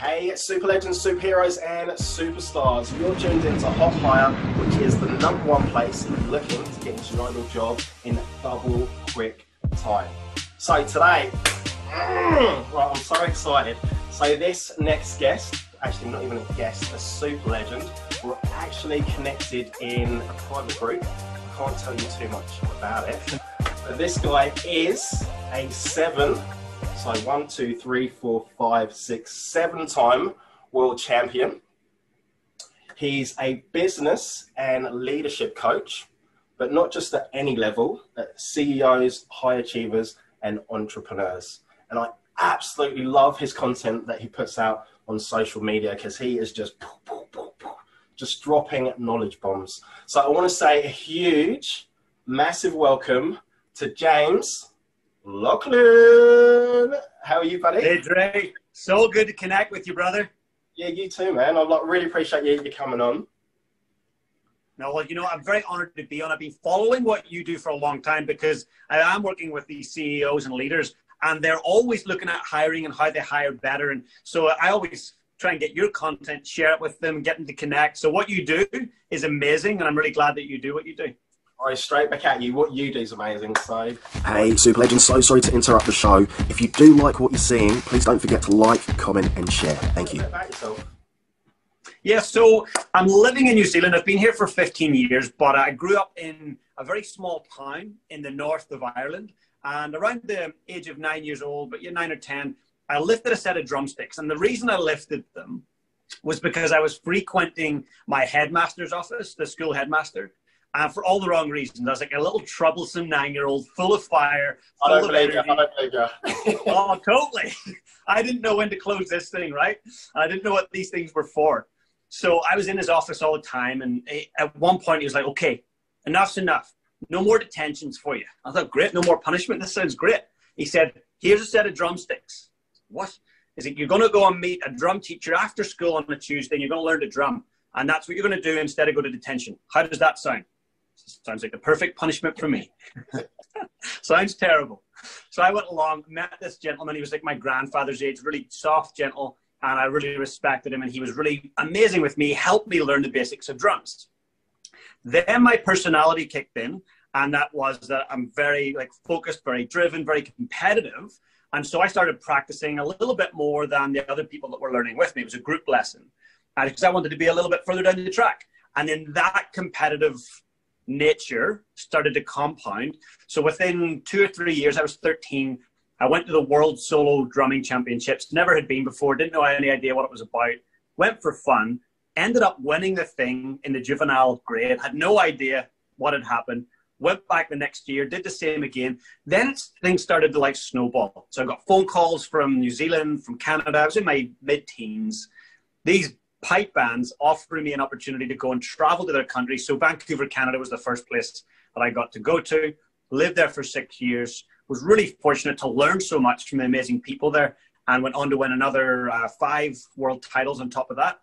Hey, super legends, superheroes, and superstars. You're tuned into Hot Hire, which is the number one place if you're looking to get into your ideal job in double quick time. So today, mm, well, I'm so excited. So this next guest, actually not even a guest, a super legend, we're actually connected in a private group. I can't tell you too much about it. But this guy is a seven so one, two, three, four, five, six, seven time world champion. He's a business and leadership coach, but not just at any level, at CEOs, high achievers, and entrepreneurs. And I absolutely love his content that he puts out on social media because he is just just dropping knowledge bombs. So I want to say a huge, massive welcome to James Laughlin. How are you, buddy? Hey, Dre. So good to connect with you, brother. Yeah, you too, man. I like, really appreciate you, you coming on. No, well, you know, I'm very honored to be on. I've been following what you do for a long time because I am working with these CEOs and leaders, and they're always looking at hiring and how they hire better. And so I always try and get your content, share it with them, get them to connect. So what you do is amazing, and I'm really glad that you do what you do. Right, straight back at you. What you do is amazing. So, hey, Super Legends, so sorry to interrupt the show. If you do like what you're seeing, please don't forget to like, comment, and share. Thank you. Yeah, so I'm living in New Zealand. I've been here for 15 years, but I grew up in a very small town in the north of Ireland. And around the age of nine years old, but you're nine or 10, I lifted a set of drumsticks. And the reason I lifted them was because I was frequenting my headmaster's office, the school headmaster, and uh, for all the wrong reasons. I was like a little troublesome nine-year-old, full of fire. Full I don't you. I don't believe you. oh, totally. I didn't know when to close this thing, right? I didn't know what these things were for. So I was in his office all the time, and at one point he was like, "Okay, enough's enough. No more detentions for you." I thought, "Great, no more punishment. This sounds great." He said, "Here's a set of drumsticks." What? Is it you're going to go and meet a drum teacher after school on a Tuesday, and you're going to learn to drum, and that's what you're going to do instead of go to detention? How does that sound? Sounds like the perfect punishment for me. Sounds terrible. So I went along, met this gentleman. He was like my grandfather's age, really soft, gentle, and I really respected him. And he was really amazing with me, helped me learn the basics of drums. Then my personality kicked in, and that was that I'm very like focused, very driven, very competitive. And so I started practicing a little bit more than the other people that were learning with me. It was a group lesson because I wanted to be a little bit further down the track. And in that competitive nature started to compound. So within two or three years, I was 13. I went to the World Solo Drumming Championships. Never had been before. Didn't know any idea what it was about. Went for fun. Ended up winning the thing in the juvenile grade. Had no idea what had happened. Went back the next year. Did the same again. Then things started to like snowball. So I got phone calls from New Zealand, from Canada. I was in my mid-teens. These pipe bands offering me an opportunity to go and travel to their country. So Vancouver, Canada was the first place that I got to go to. Lived there for six years. Was really fortunate to learn so much from the amazing people there, and went on to win another uh, five world titles on top of that.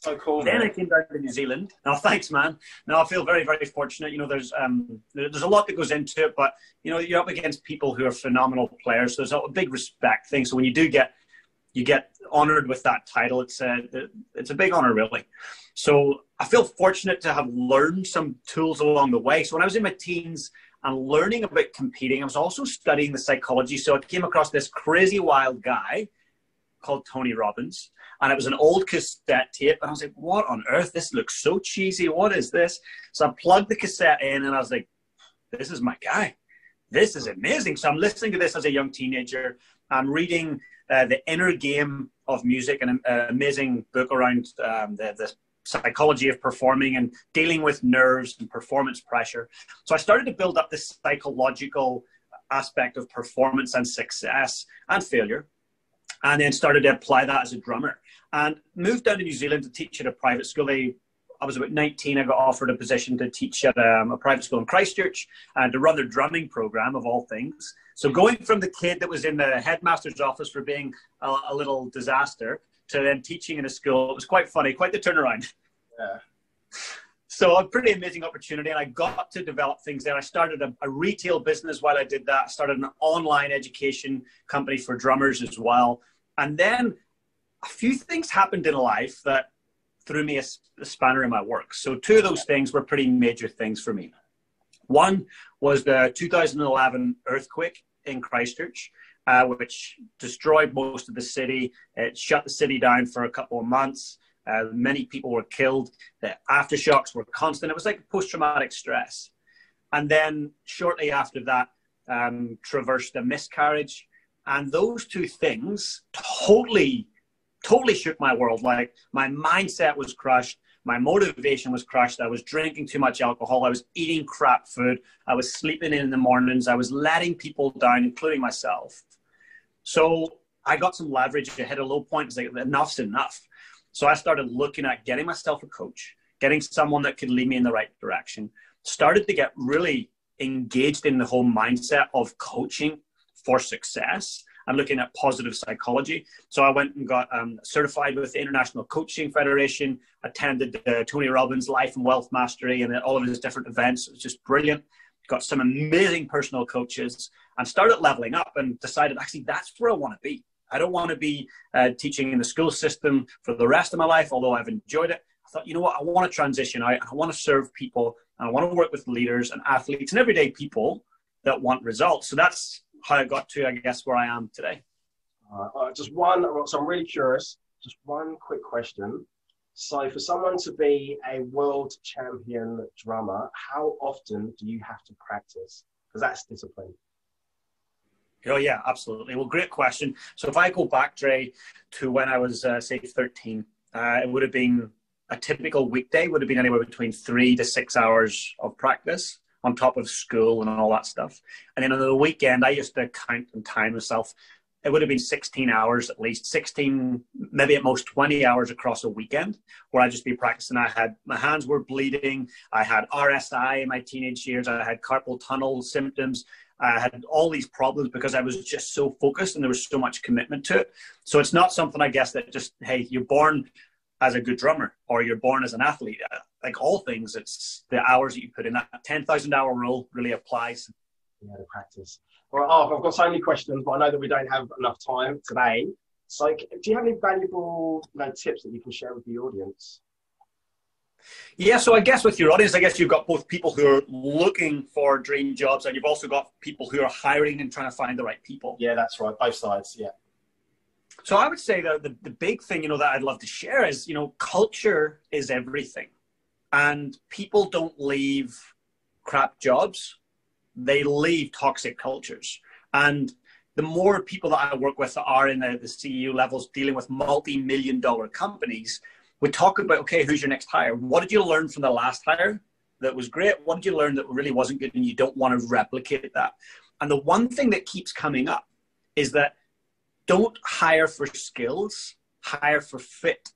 So cool. Then. I came down to New Zealand. Now, thanks, man. Now I feel very, very fortunate. You know, there's um, there's a lot that goes into it, but you know, you're up against people who are phenomenal players. So there's a big respect thing. So when you do get you get honored with that title. It's a it's a big honor, really. So I feel fortunate to have learned some tools along the way. So when I was in my teens and learning about competing, I was also studying the psychology. So I came across this crazy wild guy called Tony Robbins, and it was an old cassette tape. And I was like, "What on earth? This looks so cheesy. What is this?" So I plugged the cassette in, and I was like, "This is my guy." This is amazing. So I'm listening to this as a young teenager. I'm reading uh, the inner game of music, an uh, amazing book around um, the, the psychology of performing and dealing with nerves and performance pressure. So I started to build up this psychological aspect of performance and success and failure, and then started to apply that as a drummer. And moved down to New Zealand to teach at a private school. They, I was about 19. I got offered a position to teach at um, a private school in Christchurch and to run their drumming program of all things. So going from the kid that was in the headmaster's office for being a, a little disaster to then teaching in a school, it was quite funny, quite the turnaround. Yeah. So a pretty amazing opportunity, and I got to develop things there. I started a, a, retail business while I did that. I started an online education company for drummers as well, and then a few things happened in life that threw me a, a spanner in my work. So two of those things were pretty major things for me. One was the 2011 earthquake in Christchurch, uh, which destroyed most of the city. It shut the city down for a couple of months. Uh, many people were killed. The aftershocks were constant. It was like post traumatic stress. And then shortly after that, um, traversed a miscarriage. And those two things totally, totally shook my world. Like my mindset was crushed. My motivation was crushed. I was drinking too much alcohol. I was eating crap food. I was sleeping in the mornings. I was letting people down, including myself. So I got some leverage. I hit a low point. It's like, enough's enough. So I started looking at getting myself a coach, getting someone that could lead me in the right direction. Started to get really engaged in the whole mindset of coaching for success and looking at positive psychology. So I went and got um, certified with the International Coaching Federation, attended uh, Tony Robbins Life and Wealth Mastery and all of his different events. It was just brilliant. Got some amazing personal coaches and started leveling up and decided actually that's where I want to be. I don't want to be uh, teaching in the school system for the rest of my life, although I've enjoyed it. I thought, you know what, I want to transition out. I want to serve people and I want to work with leaders and athletes and everyday people that want results. So that's how I got to, I guess, where I am today. Uh, just one, so I'm really curious, just one quick question. So, for someone to be a world champion drummer, how often do you have to practice? Because that's discipline. Oh yeah, absolutely. Well, great question. So if I go back, Dre, to when I was uh, say 13, uh, it would have been a typical weekday would have been anywhere between three to six hours of practice on top of school and all that stuff. And then on the weekend, I used to count and time myself. It would have been 16 hours at least, 16, maybe at most 20 hours across a weekend where I'd just be practicing. I had, my hands were bleeding. I had RSI in my teenage years. I had carpal tunnel symptoms. I had all these problems because I was just so focused and there was so much commitment to it. So it's not something I guess that just, hey, you're born as a good drummer or you're born as an athlete. Like all things, it's the hours that you put in. That 10,000 hour rule really applies. Yeah, the practice. Well, oh, I've got so many questions, but I know that we don't have enough time today. So, do you have any valuable you know, tips that you can share with the audience? Yeah, so I guess with your audience, I guess you've got both people who are looking for dream jobs and you've also got people who are hiring and trying to find the right people. Yeah, that's right. Both sides. Yeah. So I would say that the, the big thing, you know, that I'd love to share is, you know, culture is everything. And people don't leave crap jobs, they leave toxic cultures. And the more people that I work with that are in the, the CEO levels dealing with multi million dollar companies, we talk about okay, who's your next hire? What did you learn from the last hire that was great? What did you learn that really wasn't good and you don't want to replicate that? And the one thing that keeps coming up is that don't hire for skills, hire for fit.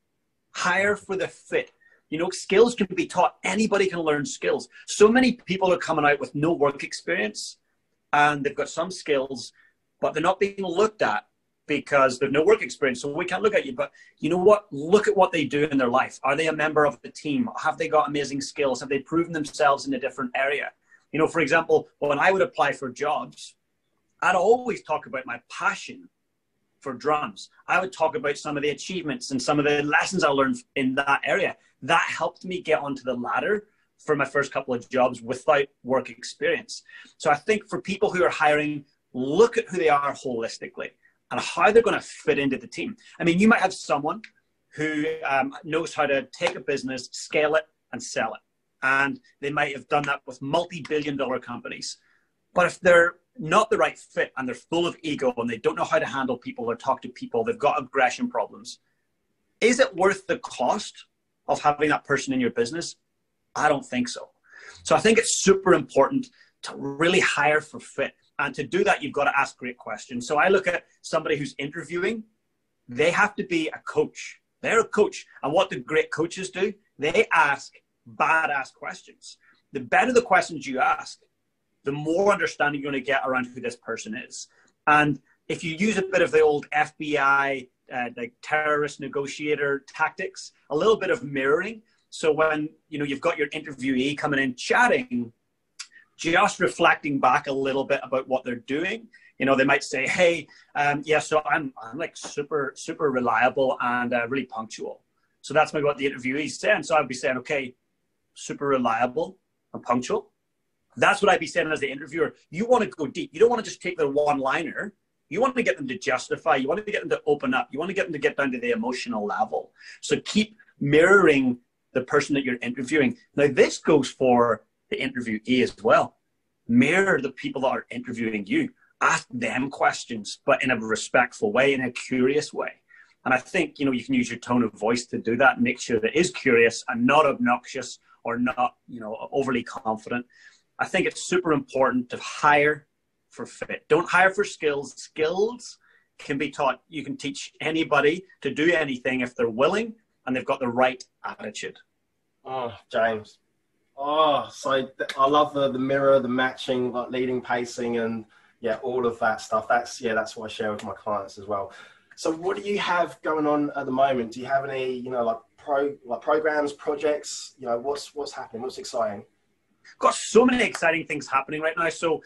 Hire for the fit. You know, skills can be taught. Anybody can learn skills. So many people are coming out with no work experience and they've got some skills, but they're not being looked at because they've no work experience. So we can't look at you. But you know what? Look at what they do in their life. Are they a member of the team? Have they got amazing skills? Have they proven themselves in a different area? You know, for example, when I would apply for jobs, I'd always talk about my passion for drums. I would talk about some of the achievements and some of the lessons I learned in that area. That helped me get onto the ladder for my first couple of jobs without work experience. So I think for people who are hiring, look at who they are holistically and how they're going to fit into the team. I mean, you might have someone who um, knows how to take a business, scale it, and sell it. And they might have done that with multi billion dollar companies. But if they're not the right fit and they're full of ego and they don't know how to handle people or talk to people, they've got aggression problems, is it worth the cost of having that person in your business? I don't think so. So I think it's super important to really hire for fit. And to do that, you've got to ask great questions. So I look at somebody who's interviewing, they have to be a coach. They're a coach. And what the great coaches do, they ask badass questions. The better the questions you ask, the more understanding you're going to get around who this person is. And if you use a bit of the old FBI, uh, like terrorist negotiator tactics, a little bit of mirroring. So when you know you've got your interviewee coming in chatting, just reflecting back a little bit about what they're doing. You know, they might say, "Hey, um, yeah, so I'm I'm like super super reliable and uh, really punctual." So that's maybe what the interviewee's saying. So I'd be saying, "Okay, super reliable and punctual." That's what I'd be saying as the interviewer. You want to go deep. You don't want to just take the one liner. You want to get them to justify. You want to get them to open up. You want to get them to get down to the emotional level. So keep mirroring the person that you're interviewing. Now, this goes for the interviewee as well. Mirror the people that are interviewing you. Ask them questions, but in a respectful way, in a curious way. And I think, you know, you can use your tone of voice to do that. Make sure that is curious and not obnoxious or not, you know, overly confident. I think it's super important to hire for fit. Don't hire for skills. Skills can be taught. You can teach anybody to do anything if they're willing and they've got the right attitude. Oh, James. Oh, so I love the, the mirror, the matching, like leading pacing, and yeah, all of that stuff. That's yeah, that's what I share with my clients as well. So, what do you have going on at the moment? Do you have any, you know, like pro like programs, projects? You know, what's what's happening? What's exciting? Got so many exciting things happening right now. So,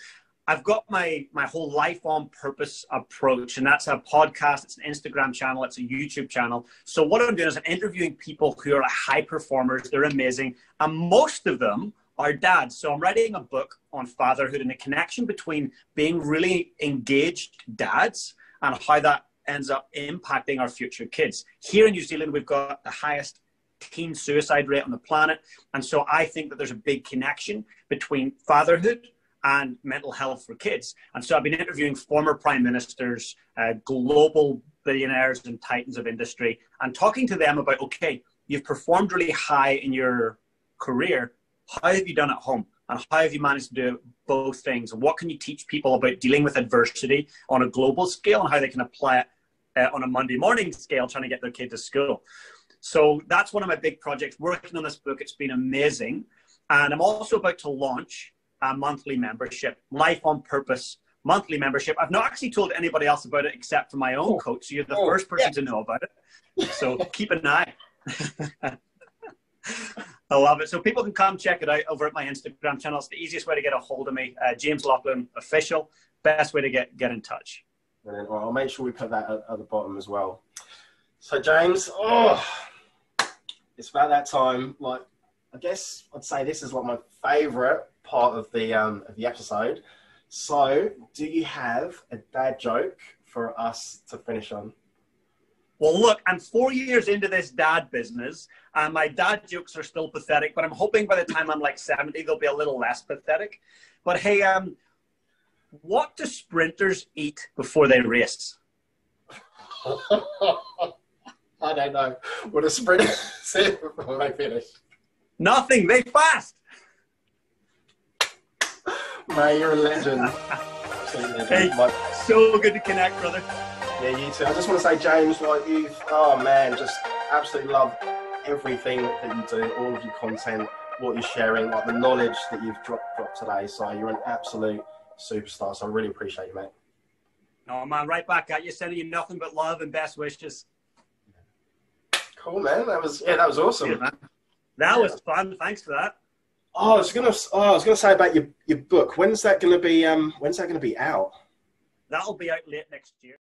I've got my my whole life on purpose approach, and that's a podcast. It's an Instagram channel. It's a YouTube channel. So what I'm doing is I'm interviewing people who are high performers. They're amazing, and most of them are dads. So I'm writing a book on fatherhood and the connection between being really engaged dads and how that ends up impacting our future kids. Here in New Zealand, we've got the highest teen suicide rate on the planet, and so I think that there's a big connection between fatherhood and mental health for kids. And so I've been interviewing former prime ministers, uh, global billionaires and titans of industry, and talking to them about okay, you've performed really high in your career. How have you done at home? And how have you managed to do both things? What can you teach people about dealing with adversity on a global scale and how they can apply it uh, on a Monday morning scale, trying to get their kid to school? So that's one of my big projects. Working on this book, it's been amazing. And I'm also about to launch a monthly membership, Life on Purpose monthly membership. I've not actually told anybody else about it except for my own oh. coach. So you're the oh, first person yeah. to know about it. So keep an eye. I love it. So people can come check it out over at my Instagram channel. It's the easiest way to get a hold of me. Uh, James Laughlin official. Best way to get get in touch. Brilliant. Well, I'll make sure we put that at, at the bottom as well. So James, oh, it's about that time. Like, I guess I'd say this is like my favourite part of the um, of the episode. So, do you have a dad joke for us to finish on? Well, look, I'm four years into this dad business, and my dad jokes are still pathetic. But I'm hoping by the time I'm like 70, they'll be a little less pathetic. But hey, um, what do sprinters eat before they race? I don't know. What do sprinters say before they finish? Nothing. They fast. Man, you're a legend. hey, so good to connect, brother. Yeah, you too. I just want to say, James, like you've, oh man, just absolutely love everything that you do, all of your content, what you're sharing, like the knowledge that you've dropped, dropped today. So you're an absolute superstar. So I really appreciate you, mate. No, man, right back at you, sending you nothing but love and best wishes. Cool, man. That was yeah, that was awesome. Yeah, that yeah. was fun. Thanks for that. Oh, I was gonna. Oh, I was gonna say about your your book. When's that gonna be? Um, when's that gonna be out? That'll be out late next year.